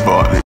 body.